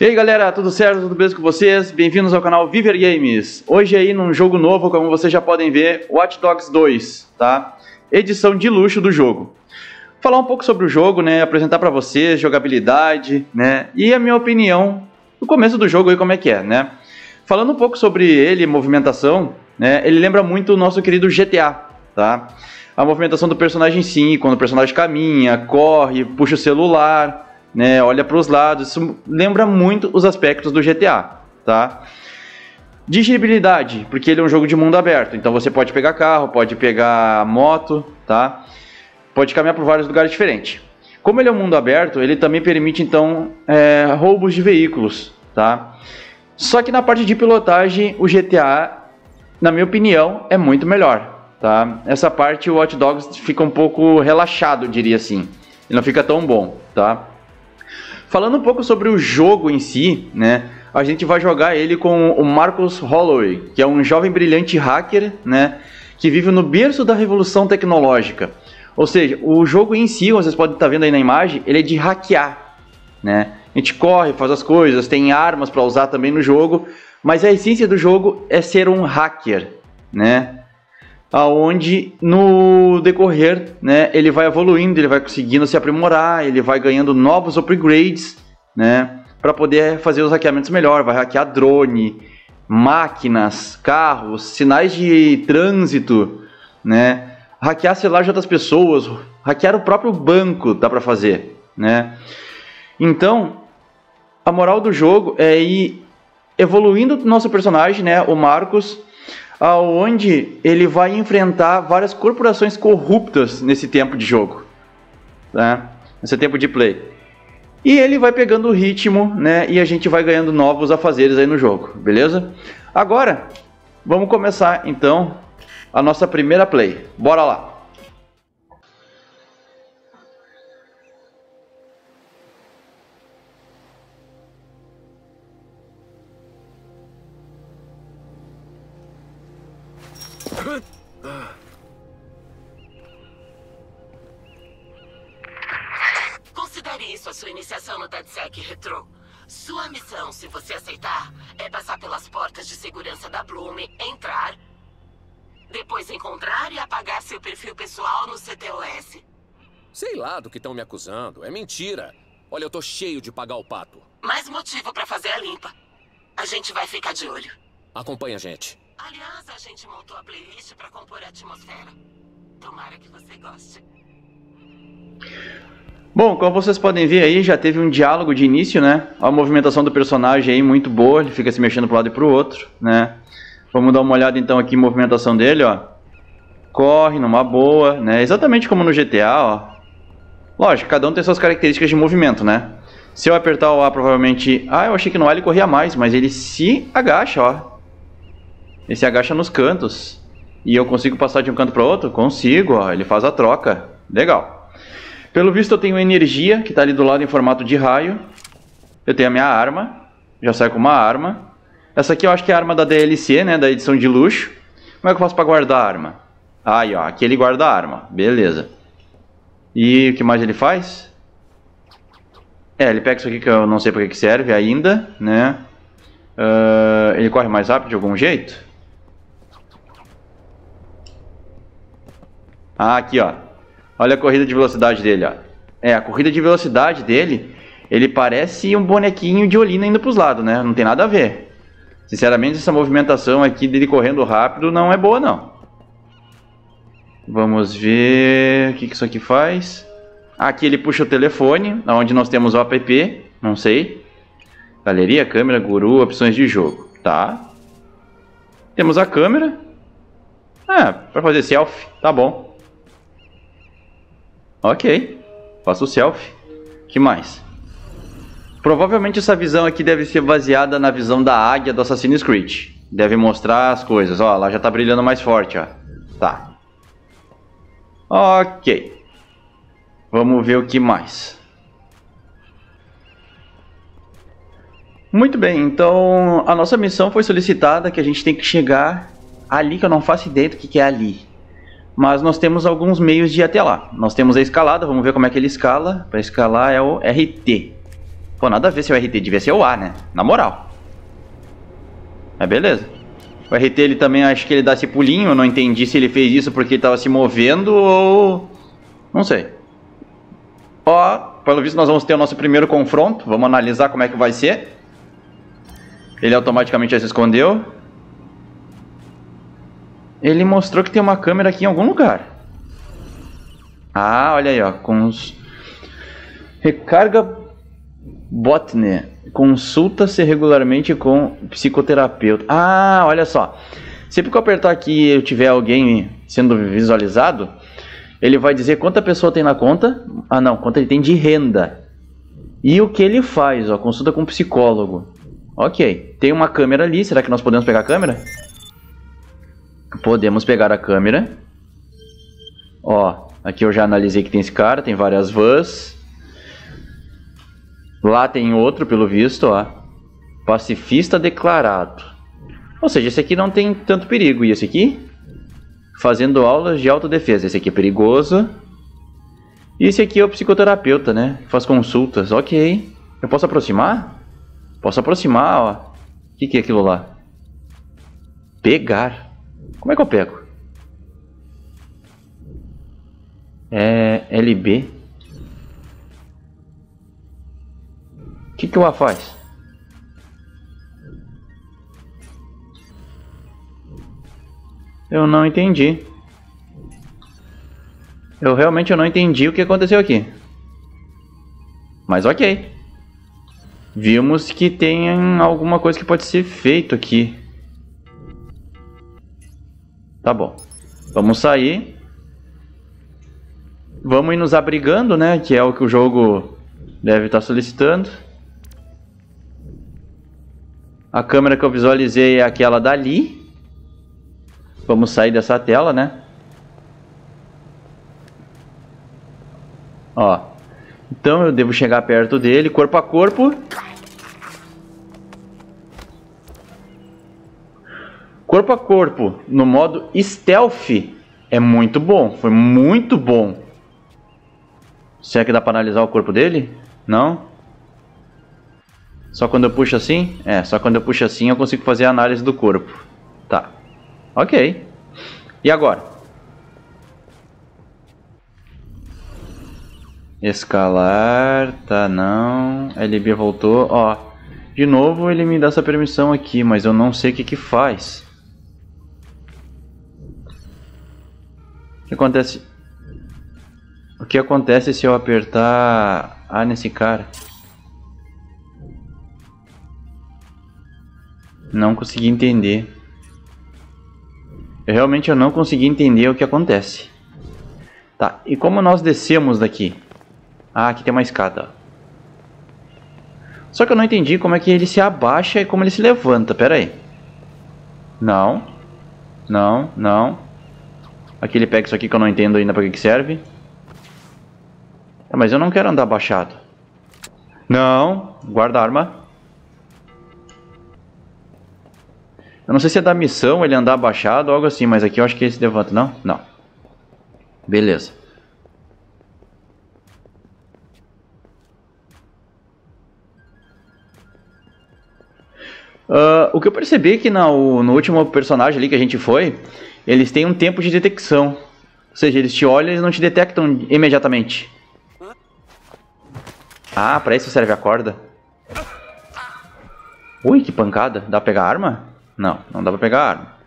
E aí galera, tudo certo? Tudo bem com vocês? Bem-vindos ao canal Viver Games. Hoje aí num jogo novo, como vocês já podem ver, Watch Dogs 2, tá? Edição de luxo do jogo. Falar um pouco sobre o jogo, né? Apresentar para vocês jogabilidade, né? E a minha opinião no começo do jogo aí como é que é, né? Falando um pouco sobre ele, movimentação, né? Ele lembra muito o nosso querido GTA, tá? A movimentação do personagem sim, quando o personagem caminha, corre, puxa o celular, né? Olha para os lados, isso lembra muito os aspectos do GTA, tá? Digeribilidade, porque ele é um jogo de mundo aberto, então você pode pegar carro, pode pegar moto, tá? Pode caminhar por vários lugares diferentes. Como ele é um mundo aberto, ele também permite então é, roubos de veículos, tá? Só que na parte de pilotagem, o GTA, na minha opinião, é muito melhor, tá? Essa parte o Watch Dogs fica um pouco relaxado, diria assim. Ele não fica tão bom, tá? Falando um pouco sobre o jogo em si, né? A gente vai jogar ele com o Marcus Holloway, que é um jovem brilhante hacker, né? Que vive no berço da revolução tecnológica. Ou seja, o jogo em si, como vocês podem estar vendo aí na imagem, ele é de hackear, né? A gente corre, faz as coisas, tem armas para usar também no jogo, mas a essência do jogo é ser um hacker, né? Aonde no decorrer, né, ele vai evoluindo, ele vai conseguindo se aprimorar, ele vai ganhando novos upgrades, né, para poder fazer os hackeamentos melhor, vai hackear drone, máquinas, carros, sinais de trânsito, né? hackear celular de outras pessoas, hackear o próprio banco dá para fazer, né? Então, a moral do jogo é ir evoluindo nosso personagem, né, o Marcos, aonde ele vai enfrentar várias corporações corruptas nesse tempo de jogo, né? Nesse tempo de play. E ele vai pegando o ritmo, né? E a gente vai ganhando novos afazeres aí no jogo, beleza? Agora, vamos começar então a nossa primeira play. Bora lá! Considere isso a sua iniciação no DedSec Retro. Sua missão, se você aceitar, é passar pelas portas de segurança da Bloom, entrar depois encontrar e apagar seu perfil pessoal no CTOS. Sei lá do que estão me acusando. É mentira. Olha, eu tô cheio de pagar o pato. Mais motivo para fazer a limpa. A gente vai ficar de olho. Acompanha a gente. Aliás, a gente montou a playlist para compor a atmosfera. Tomara que você goste. Bom, como vocês podem ver aí, já teve um diálogo de início, né? A movimentação do personagem aí muito boa, ele fica se mexendo para um lado e para o outro, né? Vamos dar uma olhada então aqui em movimentação dele, ó. Corre numa boa, né? Exatamente como no GTA, ó. Lógico, cada um tem suas características de movimento, né? Se eu apertar o A, provavelmente... Ah, eu achei que no A ele corria mais, mas ele se agacha, ó. Ele se agacha nos cantos. E eu consigo passar de um canto para outro? Consigo, ó. Ele faz a troca. Legal. Pelo visto eu tenho energia, que está ali do lado em formato de raio. Eu tenho a minha arma. Já sai com uma arma. Essa aqui eu acho que é a arma da DLC, né? Da edição de luxo. Como é que eu faço para guardar a arma? Aí, ó. Aqui ele guarda a arma. Beleza. E o que mais ele faz? É, ele pega isso aqui que eu não sei para que serve ainda, né? Uh, ele corre mais rápido de algum jeito? Ah, aqui, ó. Olha a corrida de velocidade dele, ó. É, a corrida de velocidade dele, ele parece um bonequinho de olina indo pros lados, né? Não tem nada a ver. Sinceramente, essa movimentação aqui dele correndo rápido não é boa, não. Vamos ver o que, que isso aqui faz. Aqui ele puxa o telefone, onde nós temos o app, não sei. Galeria, câmera, guru, opções de jogo. Tá. Temos a câmera. Ah, para fazer selfie, tá bom. Ok, faço o selfie. que mais? Provavelmente essa visão aqui deve ser baseada na visão da águia do Assassin's Creed. Deve mostrar as coisas. Ó, lá já tá brilhando mais forte, ó. Tá. Ok. Vamos ver o que mais. Muito bem, então a nossa missão foi solicitada que a gente tem que chegar ali, que eu não faço ideia do que é ali. Mas nós temos alguns meios de ir até lá. Nós temos a escalada, vamos ver como é que ele escala. Para escalar é o RT. Pô, nada a ver se o RT devia ser o A, né? Na moral. Mas beleza. O RT ele também acho que ele dá esse pulinho. Eu não entendi se ele fez isso porque ele tava se movendo ou. Não sei. Ó, pelo visto nós vamos ter o nosso primeiro confronto. Vamos analisar como é que vai ser. Ele automaticamente já se escondeu. Ele mostrou que tem uma câmera aqui em algum lugar. Ah, olha aí, ó. Com os... Recarga Botner. Consulta-se regularmente com psicoterapeuta. Ah, olha só. Sempre que eu apertar aqui eu tiver alguém sendo visualizado, ele vai dizer quanta pessoa tem na conta. Ah, não, quanto ele tem de renda. E o que ele faz, ó, consulta com psicólogo. Ok, tem uma câmera ali, será que nós podemos pegar a câmera? Podemos pegar a câmera. Ó, aqui eu já analisei que tem esse cara, tem várias vans. Lá tem outro, pelo visto, ó. Pacifista declarado. Ou seja, esse aqui não tem tanto perigo. E esse aqui? Fazendo aulas de autodefesa. Esse aqui é perigoso. E esse aqui é o psicoterapeuta, né? Faz consultas. Ok. Eu posso aproximar? Posso aproximar, ó. O que, que é aquilo lá? Pegar. Como é que eu pego? É LB. que, que o A faz? Eu não entendi. Eu realmente não entendi o que aconteceu aqui. Mas ok. Vimos que tem alguma coisa que pode ser feito aqui. Tá bom. Vamos sair. Vamos ir nos abrigando, né? Que é o que o jogo deve estar solicitando. A câmera que eu visualizei é aquela dali. Vamos sair dessa tela, né? Ó. Então eu devo chegar perto dele, corpo a corpo. Corpo a corpo, no modo stealth, é muito bom. Foi muito bom. Será que dá para analisar o corpo dele? Não? Só quando eu puxo assim? É, só quando eu puxo assim eu consigo fazer a análise do corpo. Tá. Ok. E agora? Escalar, tá não. LB voltou, ó. De novo ele me dá essa permissão aqui, mas eu não sei o que que faz. Que acontece? O que acontece se eu apertar A nesse cara? Não consegui entender. Eu realmente eu não consegui entender o que acontece. Tá, e como nós descemos daqui? Ah, aqui tem uma escada. Só que eu não entendi como é que ele se abaixa e como ele se levanta. Pera aí. Não. Não, não. Aqui ele pega isso aqui que eu não entendo ainda para que, que serve. mas eu não quero andar abaixado. Não. Guarda a arma. Eu não sei se é da missão ele andar abaixado ou algo assim, mas aqui eu acho que ele se levanta, não? Não. Beleza. Uh, o que eu percebi é que no último personagem ali que a gente foi, eles têm um tempo de detecção. Ou seja, eles te olham e não te detectam imediatamente. Ah, pra isso serve a corda. Ui, que pancada. Dá pra pegar arma? Não, não dá pra pegar arma.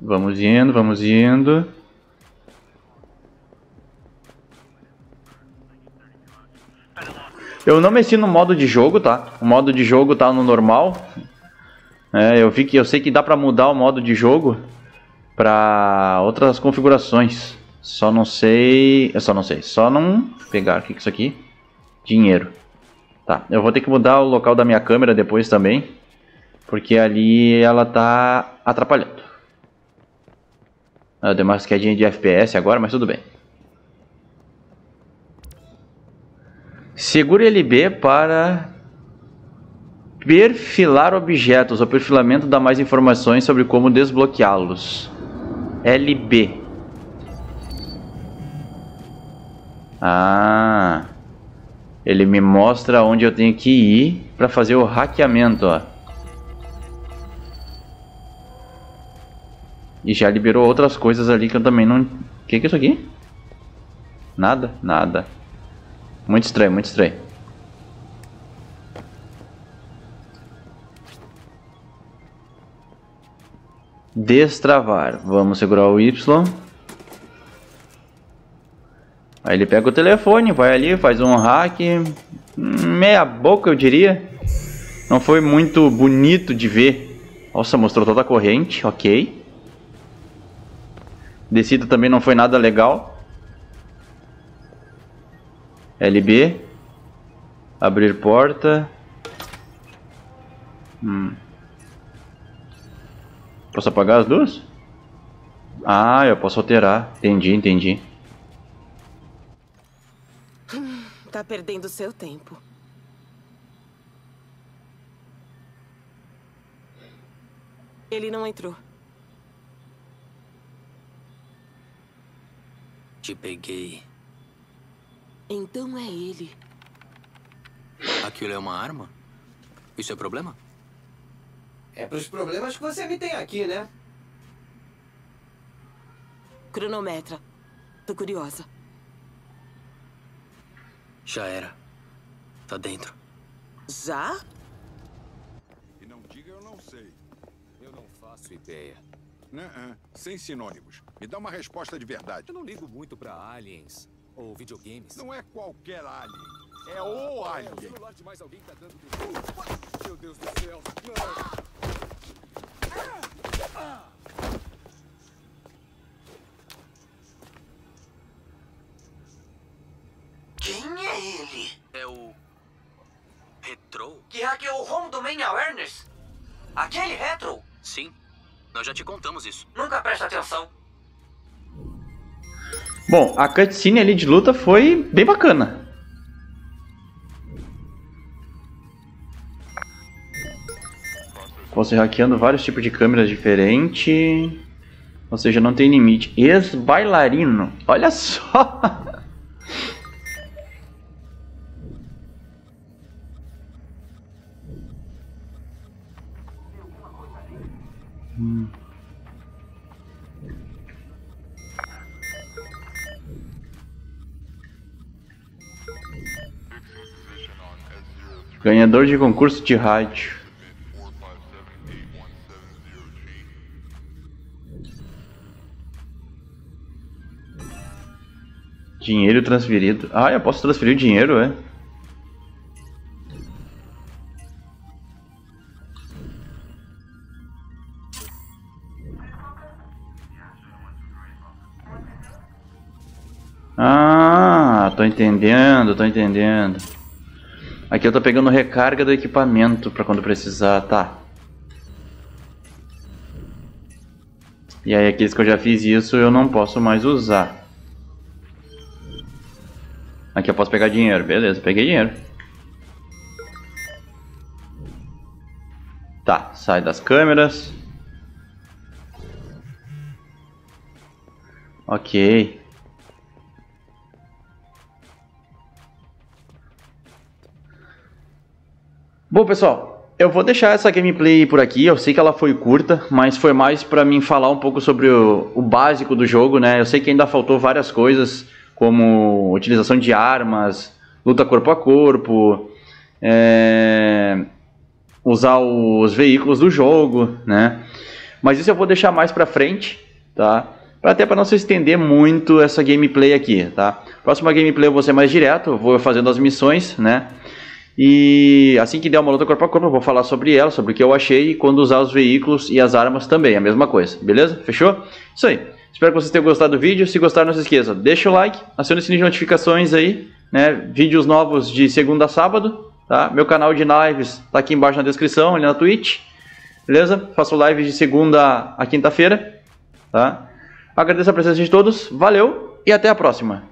Vamos indo, vamos indo. Eu não mexi no modo de jogo, tá? O modo de jogo tá no normal. É, eu vi que eu sei que dá pra mudar o modo de jogo pra outras configurações. Só não sei... Eu só não sei. Só não pegar... O que é isso aqui? Dinheiro. Tá, eu vou ter que mudar o local da minha câmera depois também. Porque ali ela tá atrapalhando. Eu dei uma quedinha de FPS agora, mas tudo bem. Segure LB para perfilar objetos. O perfilamento dá mais informações sobre como desbloqueá-los. LB. Ah. Ele me mostra onde eu tenho que ir para fazer o hackeamento, ó. E já liberou outras coisas ali que eu também não... O que, que é isso aqui? Nada? Nada. Muito estranho, muito estranho. Destravar. Vamos segurar o Y. Aí ele pega o telefone, vai ali, faz um hack. Meia boca, eu diria. Não foi muito bonito de ver. Nossa, mostrou toda a corrente, ok. Descida também não foi nada legal. LB. Abrir porta. Hum. Posso apagar as duas? Ah, eu posso alterar. Entendi, entendi. Tá perdendo seu tempo. Ele não entrou. Te peguei. Então é ele. Aquilo é uma arma? Isso é problema? É pros problemas que você me tem aqui, né? Cronometra. Tô curiosa. Já era. Tá dentro. Já? E não diga eu não sei. Eu não faço ideia. Não, sem sinônimos. Me dá uma resposta de verdade. Eu não ligo muito pra aliens ou videogames. Não é qualquer alien. É o É, o alien. celular de mais alguém tá. Meu Deus do céu. Não. Quem é ele? É o. Retro? Que hackeou o home do Main Awareness? Aquele retro? Sim. Nós já te contamos isso. Nunca presta atenção. Bom, a cutscene ali de luta foi bem bacana. Você hackeando vários tipos de câmeras diferentes. Ou seja, não tem limite. Ex-bailarino. Olha só. Ganhador de concurso de rádio. Dinheiro transferido. Ah, eu posso transferir o dinheiro, é? Ah, tô entendendo, tô entendendo. Aqui eu tô pegando recarga do equipamento pra quando precisar, tá. E aí aqueles que eu já fiz isso eu não posso mais usar. Aqui eu posso pegar dinheiro, beleza, peguei dinheiro. Tá, sai das câmeras. Ok. Bom, pessoal, eu vou deixar essa gameplay por aqui. Eu sei que ela foi curta, mas foi mais para mim falar um pouco sobre o, o, básico do jogo, né? Eu sei que ainda faltou várias coisas, como utilização de armas, luta corpo a corpo, é... usar os veículos do jogo, né? Mas isso eu vou deixar mais para frente, tá? Até para não se estender muito essa gameplay aqui, tá? Próxima gameplay eu vou ser mais direto, vou fazendo as missões, né? E assim que der uma luta corpo a corpo, eu vou falar sobre ela, sobre o que eu achei e quando usar os veículos e as armas também, a mesma coisa, beleza? Fechou? Isso aí. Espero que vocês tenham gostado do vídeo. Se gostaram, não se esqueça, deixa o like, acione o sininho de notificações aí, né? Vídeos novos de segunda a sábado, tá? Meu canal de lives tá aqui embaixo na descrição, ali na Twitch, beleza? Faço lives de segunda a quinta-feira, tá? Agradeço a presença de todos, valeu e até a próxima.